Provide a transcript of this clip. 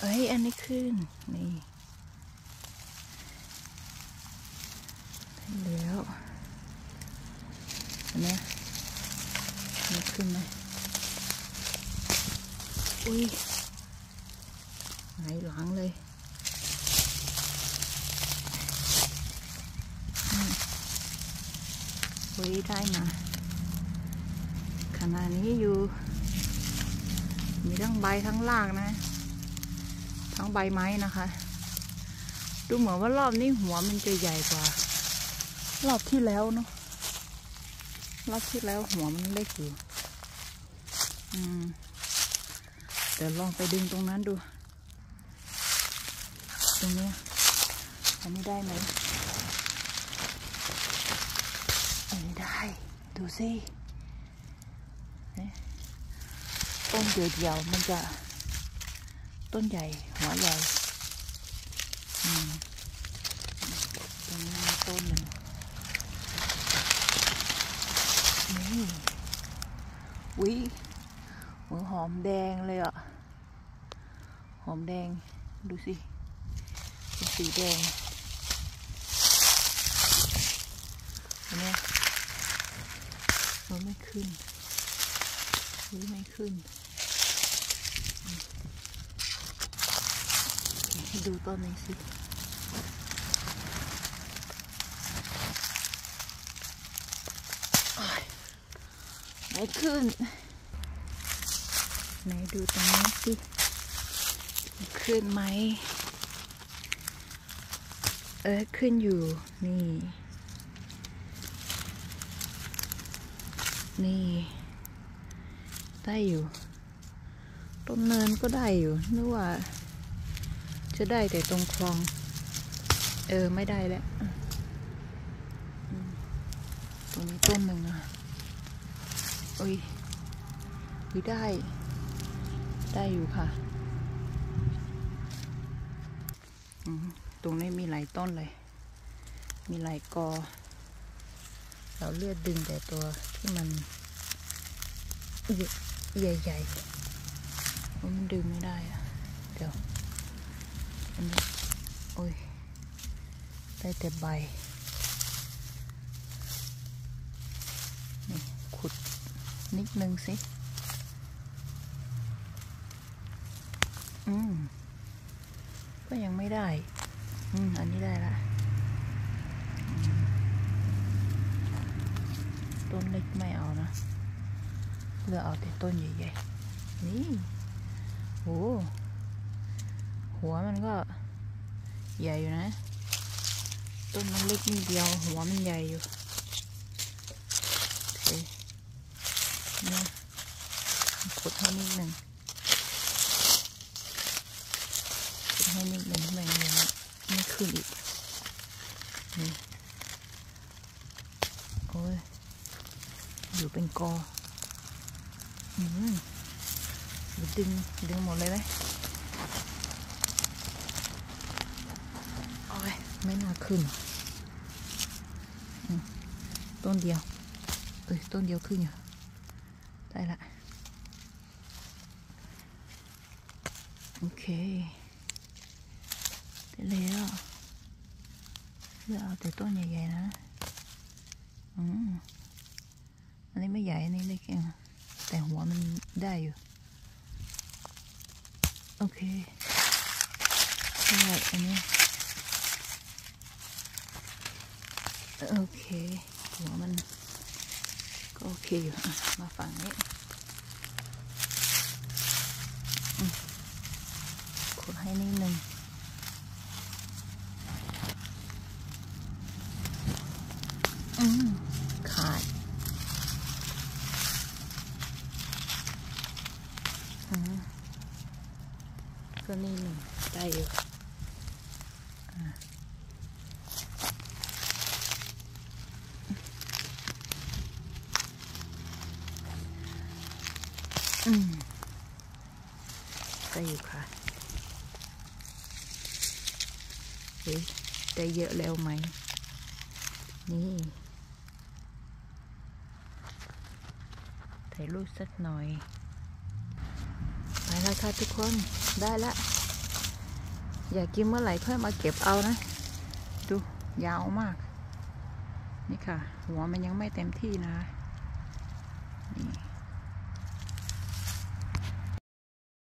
เอ้ย อันนี้ขึ้น นี่แล้วอันเนี้ยมันขึ้นไหมอุ้ยไหงายหลังเลยอุ้ยได้มาขนาดนี้อยู่ มีทั้งใบทั้งรากนะ ทั้งใบไม้นะคะ ดูเหมือนว่ารอบนี้หัวมันจะใหญ่กว่า รอบที่แล้วเนาะรอบที่แล้วหัวมันเล็กอยู่อืมเดี๋ยวลองไปดึงตรงนั้นดู ตรงนี้อันนี้ได้ไหมอันนี้ได้ ดูสิเอ๊ะต้นเดียวๆมันจะ ต้นใหญ่ หัวใหญ่ตรงนี้ต้นหนึ่งนี่วิหัวหอมแดงเลยอะ หอมแดง ดูสิเป็นสีแดงอันเนี้ยมันไม่ขึ้นหรือไม่ขึ้น ให้ดูต้นนี้สิโอ๊ยไม่ขึ้น ไหนดูตรงนี้สิมันขึ้นไหม เออขึ้นอยู่ นี่ นี่ ได้อยู่ ต้นเนินก็ได้อยู่นึกว่า จะได้แต่ตรงคลอง เออ ไม่ได้แล้ว ตรงนี้ต้นหนึ่งอะโอ้ยอุ๊ยได้ ได้อยู่ค่ะ ตรงนี้มีหลายต้นเลย มีหลายกอ เราเลือกดึงแต่ตัวที่มันใหญ่ๆเพราะมันดึงไม่ได้อะเดี๋ยว อันนี้โอ้ยได้แต่ใบนี่ขุดนิดนึงสิ อืม ก็ยังไม่ได้ อืม อันนี้ได้ละต้นเล็กไม่เอานะเลือกเอาแต่ต้นใหญ่ๆ นี่ โอ้ หัวมันก็ใหญ่อยู่นะ ต้นมันเล็กนิดเดียวหัวมันใหญ่อยู่โอเคนี่ยขุดให้นิดหนึ่งขุดให้นิดหนึ่งไม่งั้นไม่ขึ้นอีกนี่โอ้ยอยู่เป็นกออืมดึงดึงหมดเลยไหม โอ้ย ไม่น่าขึ้นต้นเดียวเอ้ยต้นเดียวขึ้นอยู่ได้ละโอเคได้แล้วเลือกเอาแต่ต้นใหญ่ๆนะอืมอันนี้ไม่ใหญ่อันนี้เล็กเองแต่หัวมันได้อยู่ โอเคได้อันนี้ โอเคหัวมันก็โอเคอยู่มาฝั่งนี้ขุดให้นิดนึงอืมขาดอืมก็นี่หนึ่งได้อยู่ อืมได้อยู่ค่ะเฮ้ยได้เยอะแล้วไหม นี่ถ่ายรูปสักหน่อย ไปแล้วค่ะทุกคน ได้ละ อยากกินเมื่อไหร่ค่อยมาเก็บเอานะ ดู ยาวมาก นี่ค่ะ หัวมันยังไม่เต็มที่นะคะ